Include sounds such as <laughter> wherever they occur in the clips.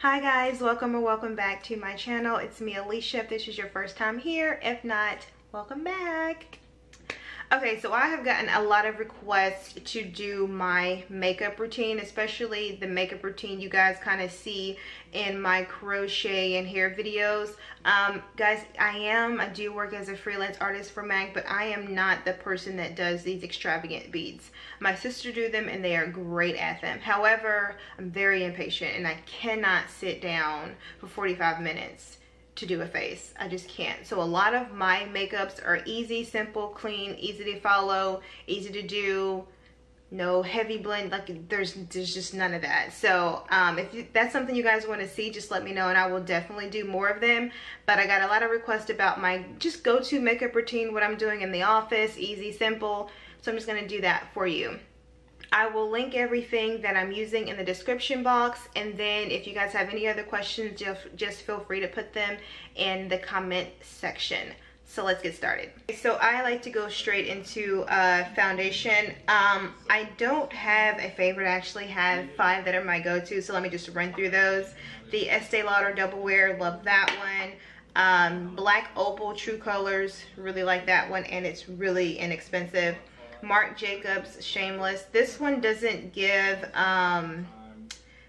Hi guys, welcome or welcome back to my channel. It's me Alicia if this is your first time here. If not, welcome back. Okay, so I have gotten a lot of requests to do my makeup routine, especially the makeup routine you guys kind of see in my crochet and hair videos. Um, guys, I am, I do work as a freelance artist for MAC, but I am not the person that does these extravagant beads. My sister do them and they are great at them. However, I'm very impatient and I cannot sit down for 45 minutes to do a face. I just can't. So a lot of my makeups are easy, simple, clean, easy to follow, easy to do, no heavy blend like there's there's just none of that. So um if that's something you guys want to see just let me know and i will definitely do more of them. But i got a lot of requests about my just go-to makeup routine what i'm doing in the office easy simple. So i'm just going to do that for you I will link everything that I'm using in the description box and then if you guys have any other questions just, just feel free to put them in the comment section. So let's get started. So I like to go straight into uh, foundation. Um, I don't have a favorite. I actually have five that are my go-to. So let me just run through those. The Estee Lauder Double Wear, love that one. Um, Black Opal True Colors, really like that one and it's really inexpensive. Marc Jacobs Shameless. This one doesn't give um,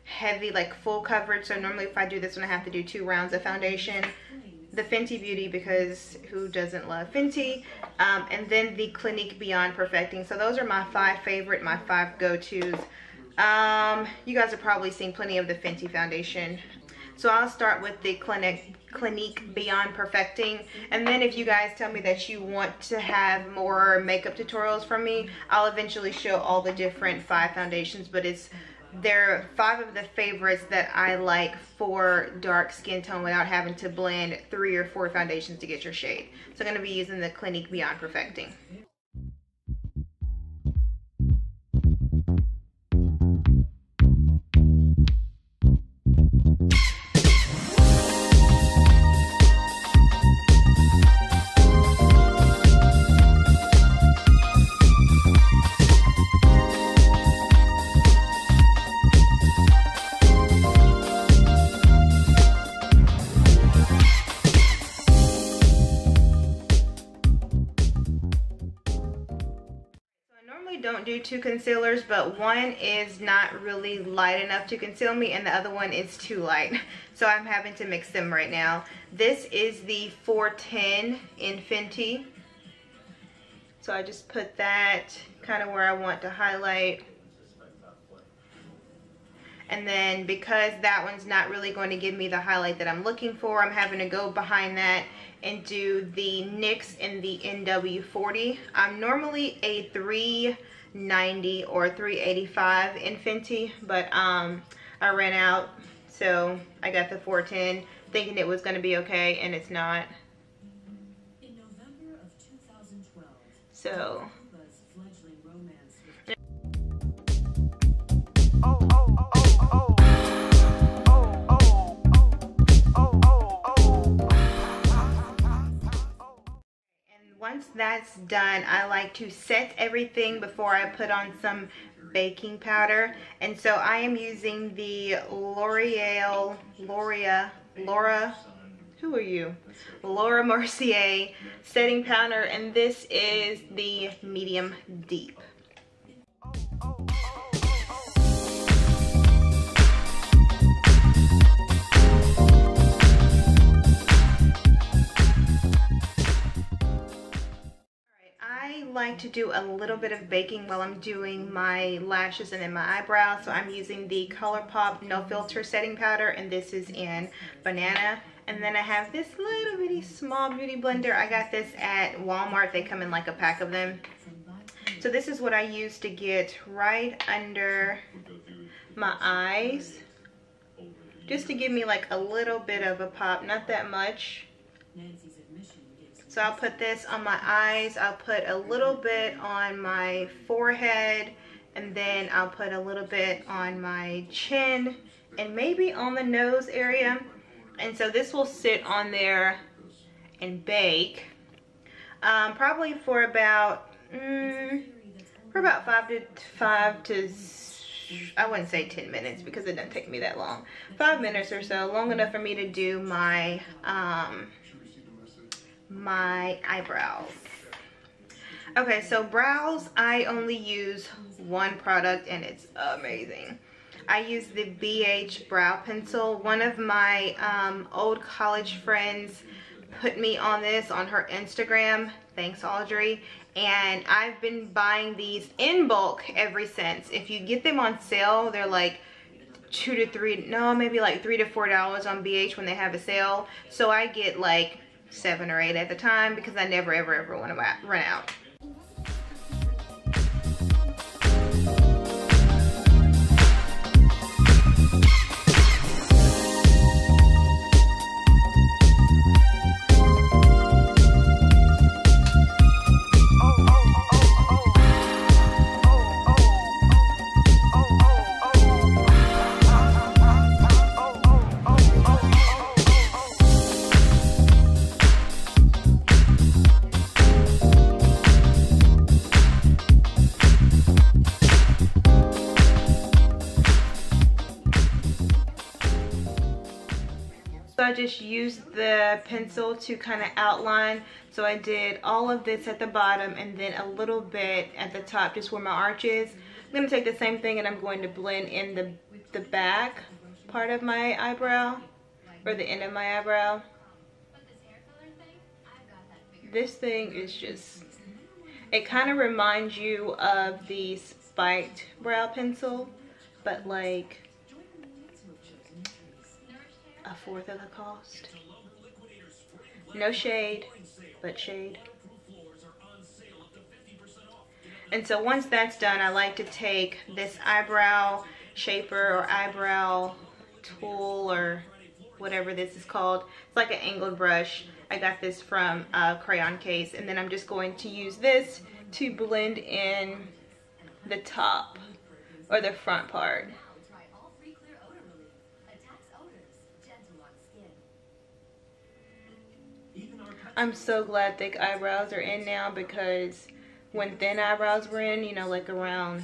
heavy, like full coverage. So normally if I do this one, I have to do two rounds of foundation. The Fenty Beauty because who doesn't love Fenty? Um, and then the Clinique Beyond Perfecting. So those are my five favorite, my five go-tos. Um, you guys have probably seen plenty of the Fenty foundation. So I'll start with the Clinique Clinique Beyond Perfecting. And then if you guys tell me that you want to have more makeup tutorials from me, I'll eventually show all the different five foundations, but it's they're five of the favorites that I like for dark skin tone without having to blend three or four foundations to get your shade. So I'm going to be using the Clinique Beyond Perfecting. Do two concealers, but one is not really light enough to conceal me and the other one is too light. <laughs> So I'm having to mix them right now. This is the 410 in Fenty. So I just put that kind of where I want to highlight. And then because that one's not really going to give me the highlight that I'm looking for, I'm having to go behind that and do the NYX in the NW40. I'm normally a 390 or 385 in Fenty, but um, I ran out, so I got the 410 thinking it was gonna be okay, and it's not. So once that's done, I like to set everything before I put on some baking powder. And so I am using the L'Oreal, L'Oreal, Laura, who are you? Laura Mercier setting powder and this is the medium deep. Like to do a little bit of baking while I'm doing my lashes and then my eyebrows. So I'm using the ColourPop No Filter Setting Powder and this is in Banana. And then I have this little bitty small beauty blender. I got this at Walmart. They come in like a pack of them. So this is what I use to get right under my eyes. Just to give me like a little bit of a pop, not that much. So I'll put this on my eyes. I'll put a little bit on my forehead and then I'll put a little bit on my chin and maybe on the nose area. And so this will sit on there and bake um, probably for about mm, for about five to five to I wouldn't say 10 minutes because it doesn't take me that long. Five minutes or so, long enough for me to do my, um, my eyebrows. Okay, so brows, I only use one product and it's amazing. I use the BH brow pencil. One of my um, old college friends put me on this on her Instagram. Thanks, Audrey. And I've been buying these in bulk ever since. If you get them on sale, they're like two to three, no, maybe like three to four dollars on BH when they have a sale. So I get like seven or eight at the time because I never ever ever want to run out. I just used the pencil to kind of outline. So I did all of this at the bottom and then a little bit at the top, just where my arch is. I'm going to take the same thing and I'm going to blend in the, the back part of my eyebrow or the end of my eyebrow. This thing is just, it kind of reminds you of the spiked brow pencil, but like a fourth of the cost. No shade, but shade. And so once that's done, I like to take this eyebrow shaper or eyebrow tool or whatever this is called. It's like an angled brush. I got this from a crayon case. And then I'm just going to use this to blend in the top or the front part. I'm so glad thick eyebrows are in now because when thin eyebrows were in, you know, like around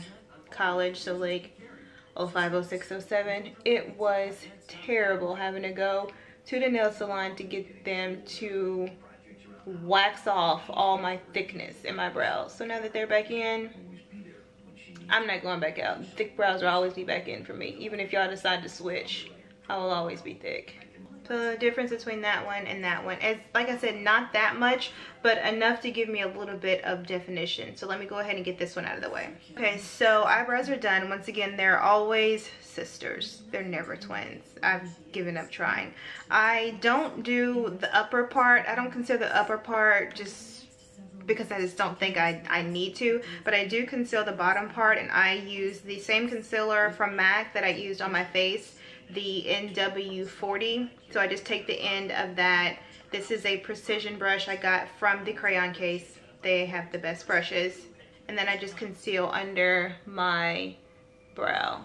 college, so like 05, 06, 07, it was terrible having to go to the nail salon to get them to wax off all my thickness in my brows. So now that they're back in, I'm not going back out. Thick brows will always be back in for me. Even if y'all decide to switch, I will always be thick the difference between that one and that one. Is like I said not that much but enough to give me a little bit of definition. So let me go ahead and get this one out of the way. Okay so eyebrows are done. Once again they're always sisters. They're never twins. I've given up trying. I don't do the upper part. I don't consider the upper part just because I just don't think I, I need to. But I do conceal the bottom part and I use the same concealer from MAC that I used on my face the NW40. So I just take the end of that. This is a precision brush I got from the crayon case. They have the best brushes. And then I just conceal under my brow.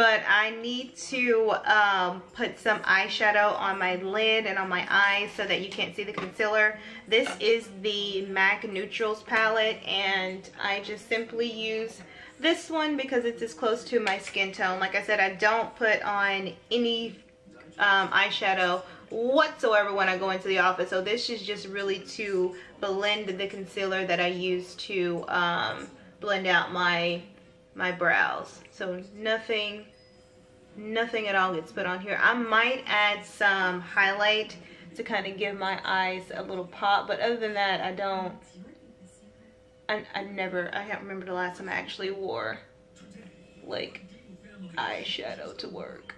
But I need to um, put some eyeshadow on my lid and on my eyes so that you can't see the concealer. This is the MAC Neutrals palette and I just simply use this one because it's as close to my skin tone. Like I said, I don't put on any um, eyeshadow whatsoever when I go into the office. So this is just really to blend the concealer that I use to um, blend out my my brows. So nothing, nothing at all gets put on here. I might add some highlight to kind of give my eyes a little pop, but other than that, I don't, I, I never, I can't remember the last time I actually wore like eyeshadow to work.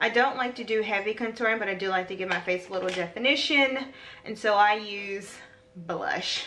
I don't like to do heavy contouring, but I do like to give my face a little definition. And so I use blush.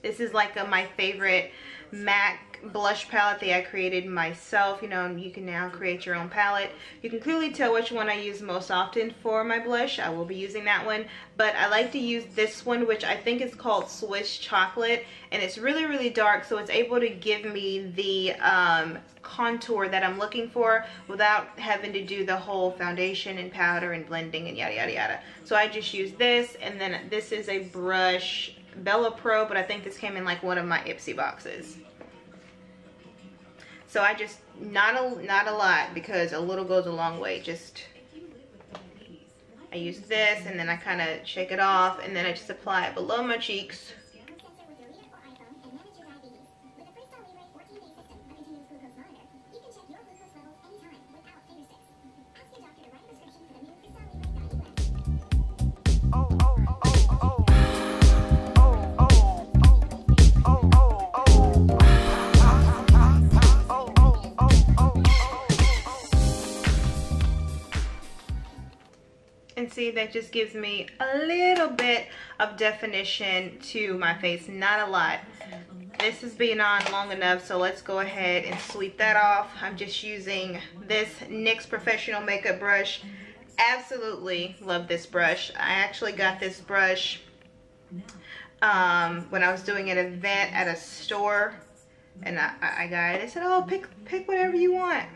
This is like a, my favorite MAC blush palette that I created myself. You know, you can now create your own palette. You can clearly tell which one I use most often for my blush. I will be using that one. But I like to use this one, which I think is called Swiss Chocolate. And it's really, really dark, so it's able to give me the um, contour that I'm looking for without having to do the whole foundation and powder and blending and yada, yada, yada. So I just use this, and then this is a brush Bella Pro, but I think this came in like one of my Ipsy boxes. So I just, not a, not a lot because a little goes a long way. Just, I use this and then I kind of shake it off and then I just apply it below my cheeks and see that just gives me a little bit of definition to my face. Not a lot. This has been on long enough so let's go ahead and sweep that off. I'm just using this nyx professional makeup brush. Absolutely love this brush. I actually got this brush um, when i was doing an event at a store and I, I got it. They said oh pick pick whatever you want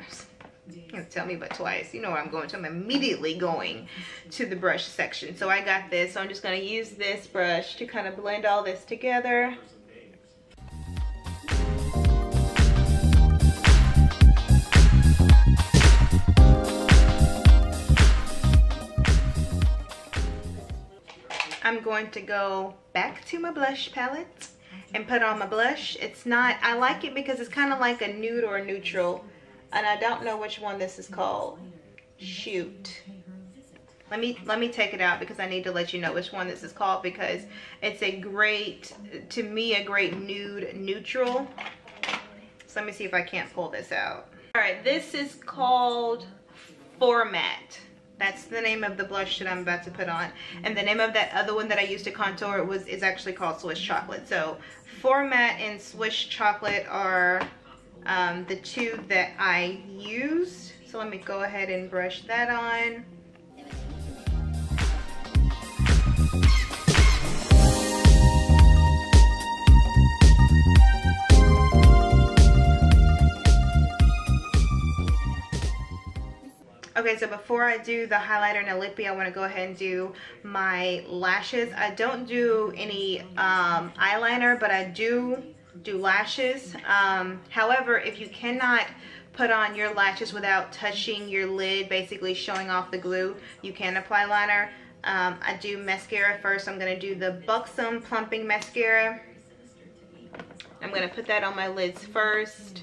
tell me but twice. You know where I'm going to. I'm immediately going to the brush section. So I got this. So I'm just going to use this brush to kind of blend all this together. I'm going to go back to my blush palette and put on my blush. It's not, I like it because it's kind of like a nude or a neutral and I don't know which one this is called. Shoot. Let me let me take it out because I need to let you know which one this is called because it's a great, to me, a great nude neutral. So let me see if I can't pull this out. All right, this is called Format. That's the name of the blush that I'm about to put on. And the name of that other one that I used to contour was is actually called Swiss Chocolate. So Format and Swiss Chocolate are um, the two that I used. So let me go ahead and brush that on. Okay, so before I do the highlighter and a lippy, I want to go ahead and do my lashes. I don't do any um, eyeliner, but I do do lashes. Um, however, if you cannot put on your lashes without touching your lid, basically showing off the glue, you can apply liner. Um, I do mascara first. I'm going to do the Buxom Plumping Mascara. I'm going to put that on my lids first.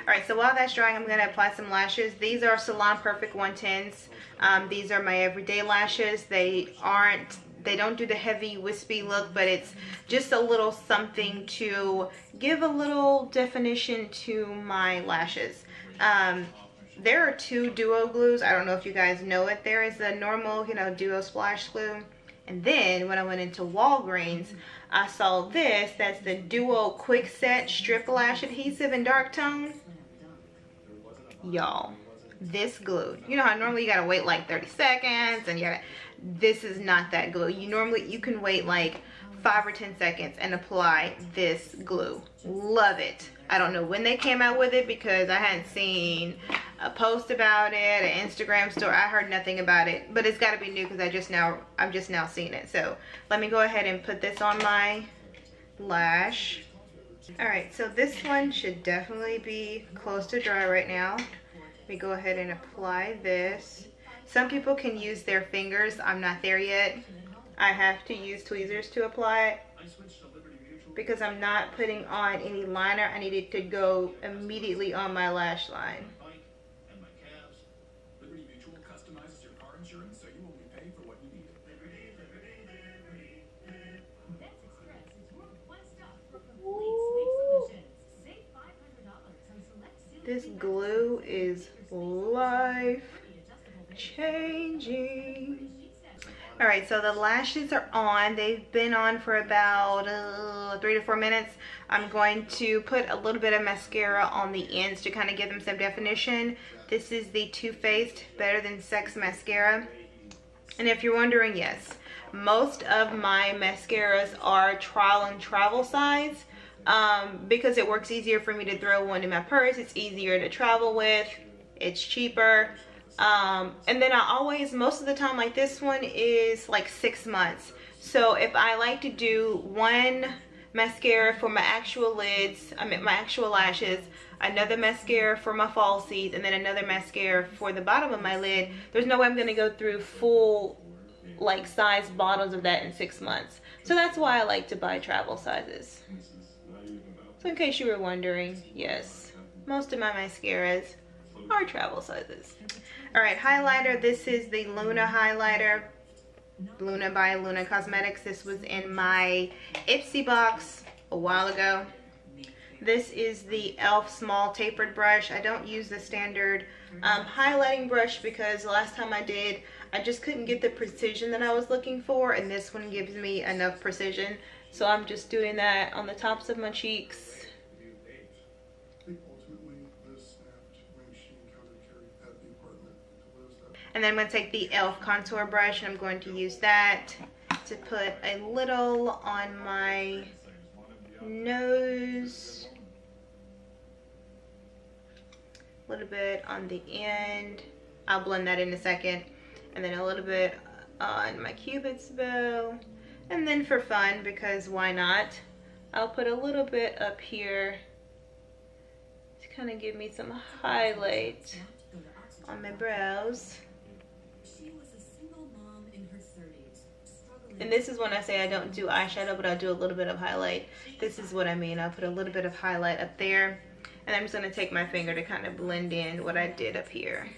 Alright, so while that's drying, I'm going to apply some lashes. These are Salon Perfect 110s. Um, these are my everyday lashes. They aren't they don't do the heavy wispy look, but it's just a little something to give a little definition to my lashes. Um, there are two duo glues. I don't know if you guys know it. There is the normal, you know, duo splash glue. And then when I went into Walgreens, I saw this. That's the Duo Quick Set Strip Lash Adhesive in dark tone. Y'all, this glue. You know how normally you gotta wait like 30 seconds and you gotta, this is not that glue. You normally, you can wait like five or 10 seconds and apply this glue. Love it. I don't know when they came out with it because I hadn't seen a post about it, an Instagram store. I heard nothing about it, but it's gotta be new because I just now, I'm just now seeing it. So let me go ahead and put this on my lash. All right, so this one should definitely be close to dry right now. Let me go ahead and apply this. Some people can use their fingers. I'm not there yet. I have to use tweezers to apply it because I'm not putting on any liner. I need it to go immediately on my lash line. This glue is life changing. All right, so the lashes are on. They've been on for about uh, three to four minutes. I'm going to put a little bit of mascara on the ends to kind of give them some definition. This is the Too Faced Better Than Sex Mascara. And if you're wondering, yes, most of my mascaras are trial and travel size um, because it works easier for me to throw one in my purse. It's easier to travel with. It's cheaper. Um, and then I always, most of the time like this one is like six months. So if I like to do one mascara for my actual lids, I mean my actual lashes, another mascara for my falsies, and then another mascara for the bottom of my lid, there's no way I'm gonna go through full like size bottles of that in six months. So that's why I like to buy travel sizes. So in case you were wondering, yes, most of my mascaras are travel sizes. All right, highlighter. This is the Luna highlighter. Luna by Luna Cosmetics. This was in my Ipsy box a while ago. This is the e.l.f. small tapered brush. I don't use the standard um, highlighting brush because last time I did, I just couldn't get the precision that I was looking for and this one gives me enough precision. So I'm just doing that on the tops of my cheeks And then I'm going to take the e.l.f. contour brush and I'm going to use that to put a little on my nose. A little bit on the end. I'll blend that in a second. And then a little bit on my cupid's bow. And then for fun, because why not, I'll put a little bit up here to kind of give me some highlight on my brows. And this is when I say I don't do eyeshadow, but I do a little bit of highlight. This is what I mean. I'll put a little bit of highlight up there. And I'm just going to take my finger to kind of blend in what I did up here.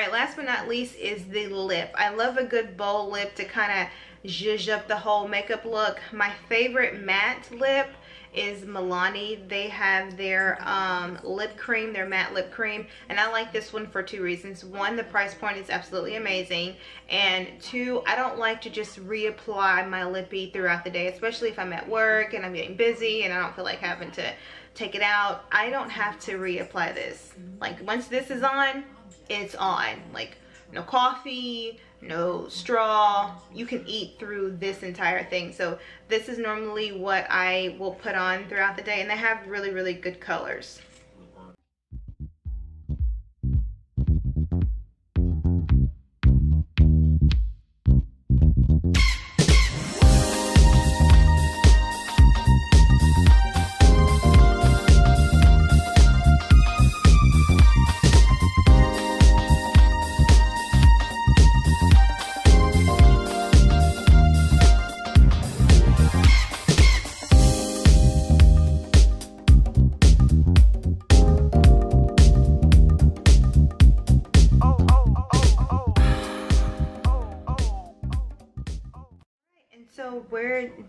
Alright, last but not least is the lip. I love a good bold lip to kind of zhuzh up the whole makeup look. My favorite matte lip is Milani. They have their um, lip cream, their matte lip cream. And I like this one for two reasons. One, the price point is absolutely amazing. And two, I don't like to just reapply my lippy throughout the day, especially if I'm at work and I'm getting busy and I don't feel like having to take it out. I don't have to reapply this. Like once this is on, it's on. Like no coffee, no straw. You can eat through this entire thing. So this is normally what I will put on throughout the day and they have really, really good colors.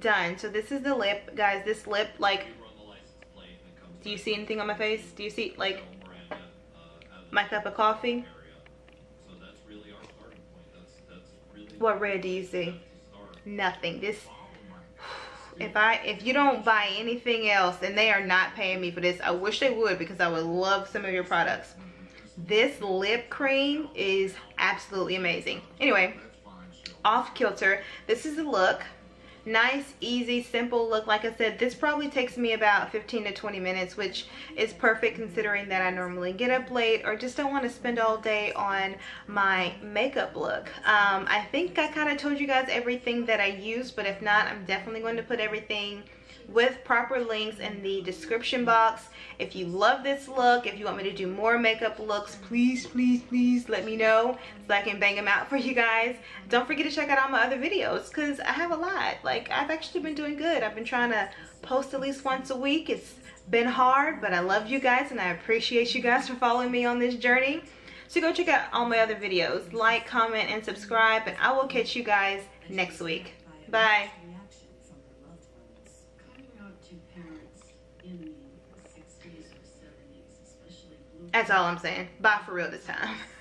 Done. So this is the lip, guys. This lip, like, do you see anything on my face? Do you see, like, my cup of coffee? What red do you see? Nothing. This, if I, if you don't buy anything else, and they are not paying me for this, I wish they would because I would love some of your products. This lip cream is absolutely amazing. Anyway, off kilter. This is the look nice easy simple look like I said this probably takes me about 15 to 20 minutes which is perfect considering that I normally get up late or just don't want to spend all day on my makeup look um, I think I kind of told you guys everything that I use but if not I'm definitely going to put everything with proper links in the description box. If you love this look, if you want me to do more makeup looks, please, please, please let me know so I can bang them out for you guys. Don't forget to check out all my other videos because I have a lot like I've actually been doing good. I've been trying to post at least once a week. It's been hard, but I love you guys and I appreciate you guys for following me on this journey. So go check out all my other videos. Like, comment, and subscribe, and I will catch you guys next week. Bye. That's all I'm saying. Bye for real this time. <laughs>